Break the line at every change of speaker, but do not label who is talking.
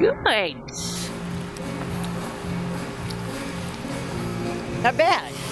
Good. Not bad.